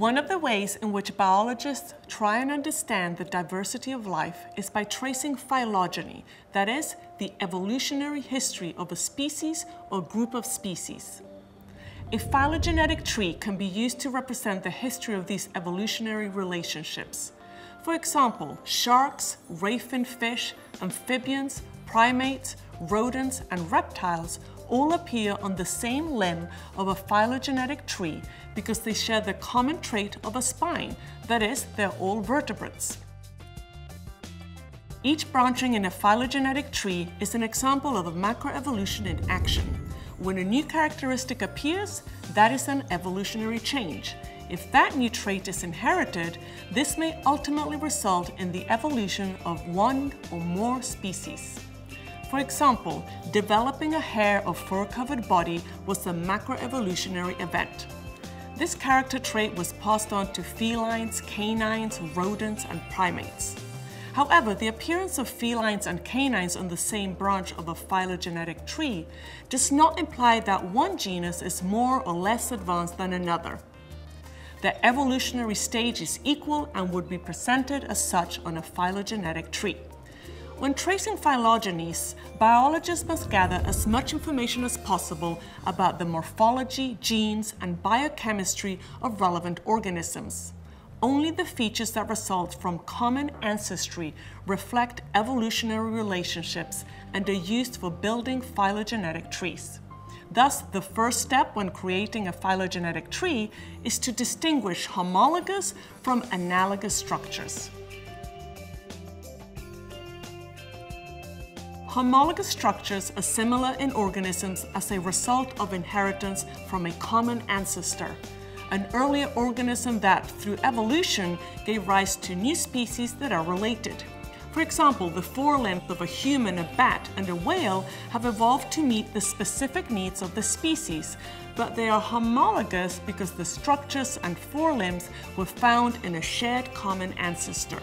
One of the ways in which biologists try and understand the diversity of life is by tracing phylogeny, that is, the evolutionary history of a species or group of species. A phylogenetic tree can be used to represent the history of these evolutionary relationships. For example, sharks, ray fish, amphibians, primates, rodents, and reptiles all appear on the same limb of a phylogenetic tree because they share the common trait of a spine, that is, they're all vertebrates. Each branching in a phylogenetic tree is an example of a macroevolution in action. When a new characteristic appears, that is an evolutionary change. If that new trait is inherited, this may ultimately result in the evolution of one or more species. For example, developing a hair or fur-covered body was a macroevolutionary event. This character trait was passed on to felines, canines, rodents, and primates. However, the appearance of felines and canines on the same branch of a phylogenetic tree does not imply that one genus is more or less advanced than another. The evolutionary stage is equal and would be presented as such on a phylogenetic tree. When tracing phylogenies, biologists must gather as much information as possible about the morphology, genes, and biochemistry of relevant organisms. Only the features that result from common ancestry reflect evolutionary relationships and are used for building phylogenetic trees. Thus, the first step when creating a phylogenetic tree is to distinguish homologous from analogous structures. Homologous structures are similar in organisms as a result of inheritance from a common ancestor, an earlier organism that, through evolution, gave rise to new species that are related. For example, the forelimbs of a human, a bat, and a whale have evolved to meet the specific needs of the species, but they are homologous because the structures and forelimbs were found in a shared common ancestor.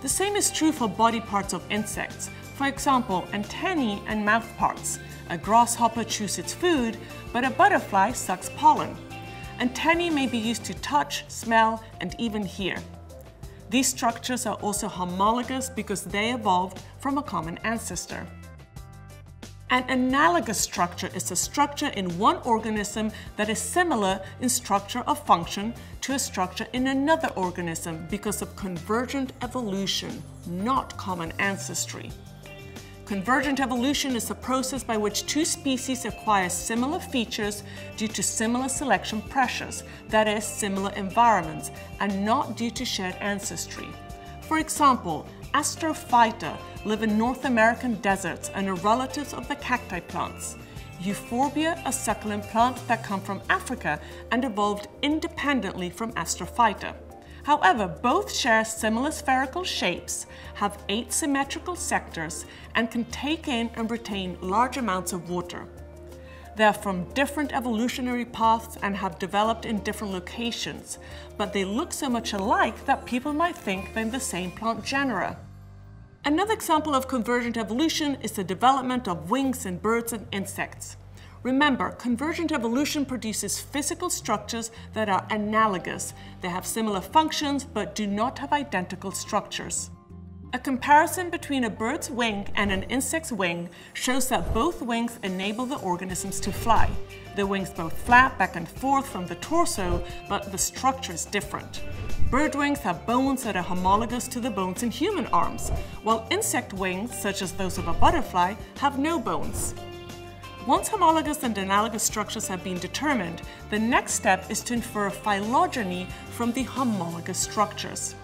The same is true for body parts of insects. For example, antennae and mouth parts. A grasshopper chews its food, but a butterfly sucks pollen. Antennae may be used to touch, smell, and even hear. These structures are also homologous because they evolved from a common ancestor. An analogous structure is a structure in one organism that is similar in structure or function to a structure in another organism because of convergent evolution, not common ancestry. Convergent evolution is a process by which two species acquire similar features due to similar selection pressures, that is, similar environments, and not due to shared ancestry. For example, Astrophyta live in North American deserts and are relatives of the cacti plants. Euphorbia, a succulent plant that come from Africa and evolved independently from Astrophyta. However, both share similar spherical shapes, have eight symmetrical sectors, and can take in and retain large amounts of water. They are from different evolutionary paths and have developed in different locations, but they look so much alike that people might think they're in the same plant genera. Another example of convergent evolution is the development of wings in birds and insects. Remember, convergent evolution produces physical structures that are analogous. They have similar functions but do not have identical structures. A comparison between a bird's wing and an insect's wing shows that both wings enable the organisms to fly. The wings both flap back and forth from the torso, but the structure is different. Bird wings have bones that are homologous to the bones in human arms, while insect wings, such as those of a butterfly, have no bones. Once homologous and analogous structures have been determined, the next step is to infer phylogeny from the homologous structures.